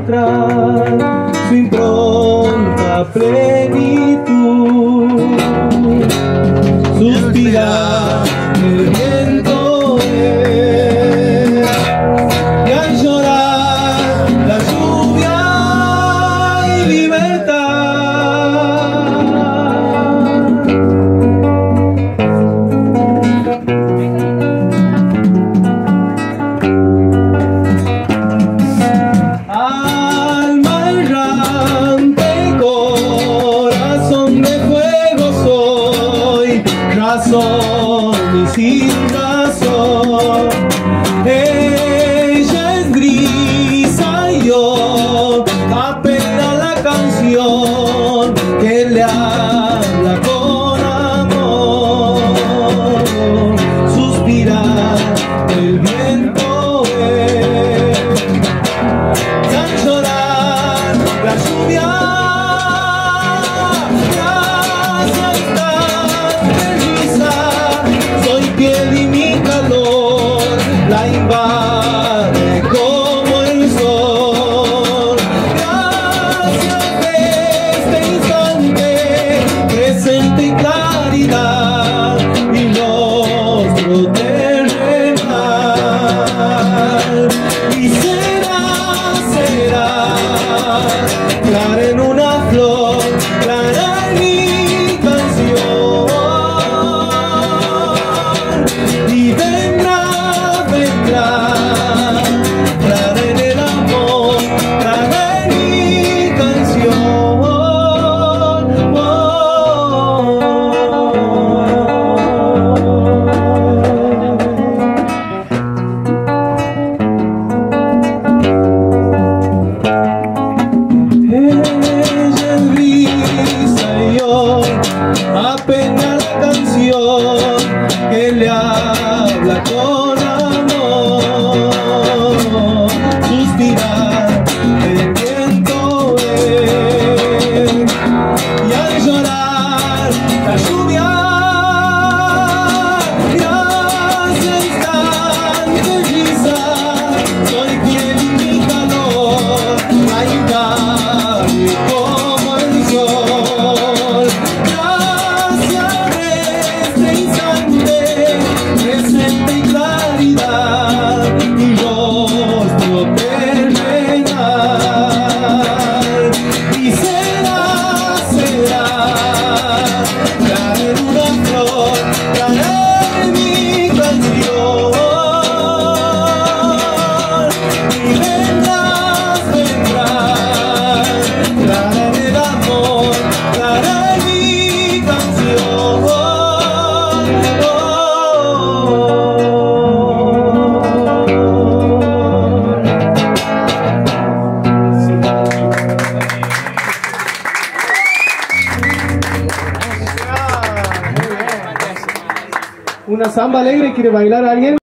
encontrar su impronta plenitud. Suspirar. razón y sin razón. que le habla con una samba alegre? ¿Quiere bailar a alguien?